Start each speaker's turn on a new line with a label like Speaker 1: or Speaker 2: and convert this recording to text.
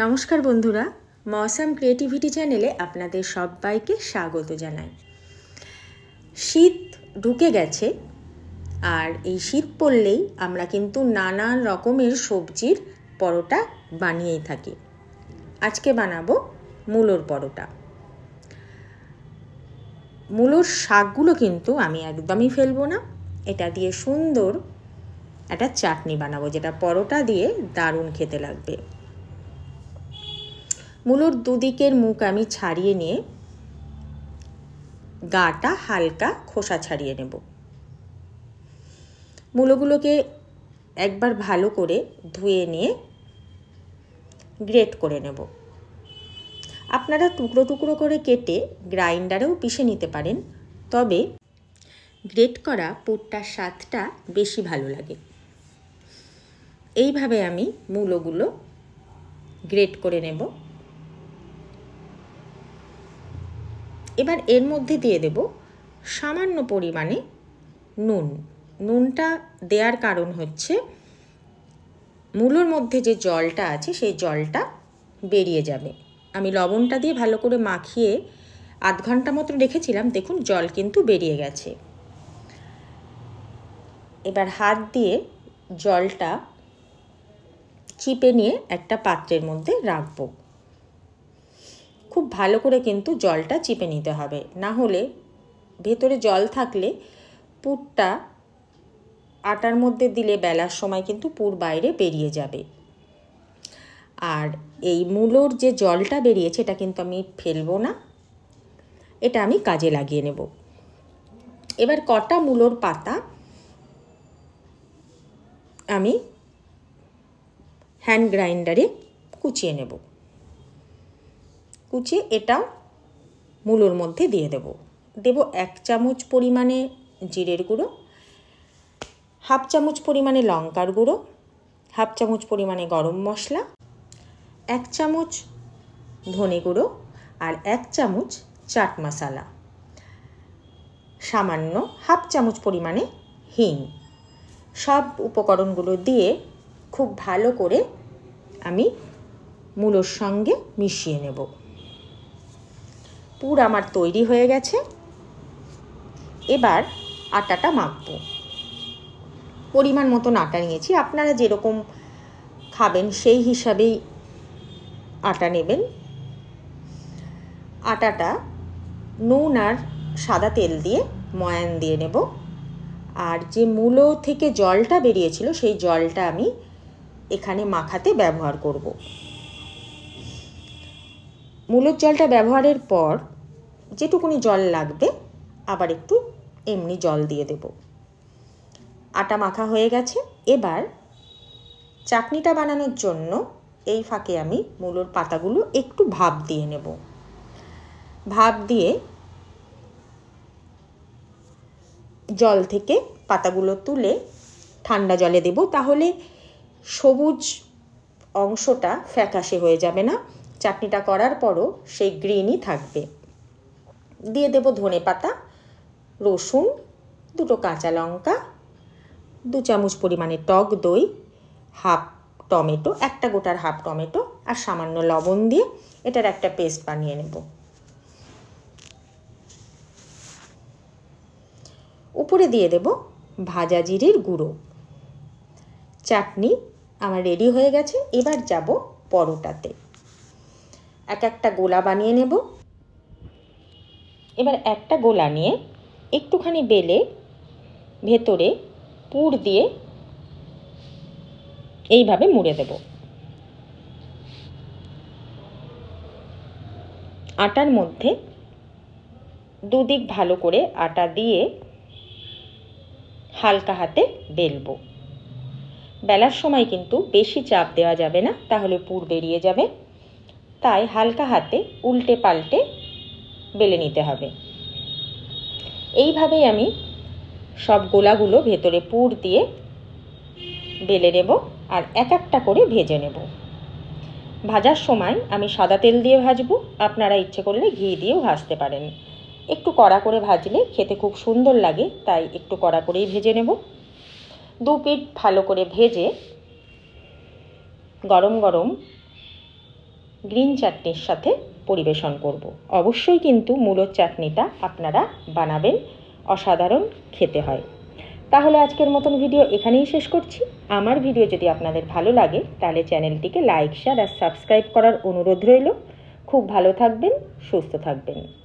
Speaker 1: নমস্কার বন্ধুরা, মৌসাম ক্রিয়েটিভিটি চ্যানেলে আপনাদের সবাইকে স্বাগত জানাই। শীত ঢুকে গেছে, আর এই শীত পড়লেই আমরা কিন্তু নানান রকমের সবজির পরোটা বানিয়েই থাকি। আজকে বানাবো মূলোর পরোটা। মূলোর শাকগুলো কিন্তু আমি একদমই ফেলব না, এটা দিয়ে সুন্দর একটা চাটনি বানাবো, যেটা পরোটা দিয়ে দারুণ খেতে লাগবে। মূলোর দুদিকের মুখ আমি ছাড়িয়ে নিয়ে গাটা হালকা খোসা ছাড়িয়ে নেব। মূলোগুলোকে একবার ভালো করে ধুয়ে নিয়ে গ্রেট করে নেব। আপনারা টুকরো টুকরো করে কেটে গ্রাইন্ডারেও পিষে নিতে পারেন, তবে গ্রেট করা পুরটার স্বাদটা বেশি ভালো লাগে। এইভাবে আমি মূলোগুলো গ্রেট করে নেব। এবার এর মধ্যে দিয়ে দেব সামান্য পরিমাণে নুন। নুনটা দেওয়ার কারণ হচ্ছে মূলোর মধ্যে যে জলটা আছে সেই জলটা বেরিয়ে যাবে। আমি লবণটা দিয়ে ভালো করে মাখিয়ে আধ ঘণ্টা মতো রেখেছিলাম, দেখুন জল কিন্তু বেরিয়ে গেছে। এবার হাত দিয়ে জলটা চিপে নিয়ে একটা পাত্রের মধ্যে রাখব। খুব ভালো করে কিন্তু জলটা চিপে নিতে হবে। না হলে ভেতরে জল থাকলে পুরটা আটার মধ্যে দিলে বেলার সময় কিন্তু পুর বাইরে বেরিয়ে যাবে। আর এই মূলোর যে জলটা বেরিয়েছে এটা কিন্তু আমি ফেলব না। এটা আমি কাজে লাগিয়ে নেব। এবার কটা মূলোর পাতা আমি হ্যান্ড গ্রাইন্ডারে কুচিয়ে নেব। কুচিয়ে এটাও মূলোর মধ্যে দিয়ে দেব। দেব এক চামচ পরিমাণে জিরের গুঁড়ো, হাফ চামচ পরিমাণে লঙ্কার গুঁড়ো, হাফ চামচ পরিমাণে গরম মশলা, এক চামচ ধনে গুঁড়ো আর এক চামচ চাট মশালা। সামান্য হাফ চামচ পরিমাণে হিং। সব উপকরণগুলো দিয়ে খুব ভালো করে আমি মূলোর সঙ্গে মিশিয়ে নেব। পুর আমার তৈরি হয়ে গেছে। এবার আটাটা মাখবো। পরিমাণ মতন আটা নিয়েছি। আপনারা যেরকম খাবেন সেই হিসাবেই আটা নেবেন। আটাটা নুন আর সাদা তেল দিয়ে ময়ান দিয়ে নেব। আর যে মূলো থেকে জলটা বেরিয়েছিল, সেই জলটা আমি এখানে মাখাতে ব্যবহার করব। মূলোর জলটা ব্যবহারের পর যেটুকুনি জল লাগবে, আবার একটু এমনি জল দিয়ে দেব। আটা মাখা হয়ে গেছে। এবার চাটনিটা বানানোর জন্য এই ফাঁকে আমি মূলোর পাতাগুলো একটু ভাপ দিয়ে নেব। ভাপ দিয়ে জল থেকে পাতাগুলো তুলে ঠান্ডা জলে দেব, তাহলে সবুজ অংশটা ফ্যাকাশে হয়ে যাবে না। চাটনিটা করার পরও সেই গ্রিনই থাকবে। দিয়ে দেব ধনে পাতা, রসুন, দুটো কাঁচা লঙ্কা, দু চামচ পরিমাণে টক দই, হাফ টমেটো, একটা গোটার হাফ টমেটো আর সামান্য লবণ দিয়ে এটার একটা পেস্ট বানিয়ে নেব। উপরে দিয়ে দেব ভাজা জিরের গুঁড়ো। চাটনি আমার রেডি হয়ে গেছে, এবার যাব পরোটাতে। এক একটা গোলা বানিয়ে নেব। এবার একটা গোলা নিয়ে একটুখানি বেলে ভেতরে পুর দিয়ে এইভাবে মুড়ে দেব। আটার মধ্যে দুদিক ভালো করে আটা দিয়ে হালকা হাতে বেলবো। বেলার সময় কিন্তু বেশি চাপ দেওয়া যাবে না, তাহলে পুর বেরিয়ে যাবে। তাই হালকা হাতে উল্টে পাল্টে বেলে নিতে হবে। এইভাবেই আমি সব গোলাগুলো ভেতরে পুর দিয়ে বেলে নেব আর এক একটা করে ভেজে নেব। ভাজার সময় আমি সাদা তেল দিয়ে ভাজবো। আপনারা ইচ্ছে করলে ঘি দিয়েও ভাজতে পারেন। একটু কড়া করে ভাজলে খেতে খুব সুন্দর লাগে, তাই একটু কড়া করেই ভেজে নেব। দু পিঠ ভালো করে ভেজে গরম গরম গ্রিন চাটনির সাথে পরিবেশন করব। অবশ্যই কিন্তু মূলোর চাটনিটা আপনারা বানাবেন, অসাধারণ খেতে হয়। তাহলে আজকের মতন ভিডিও এখানেই শেষ করছি। আমার ভিডিও যদি আপনাদের ভালো লাগে, তাহলে চ্যানেলটিকে লাইক, শেয়ার আর সাবস্ক্রাইব করার অনুরোধ রইল। খুব ভালো থাকবেন, সুস্থ থাকবেন।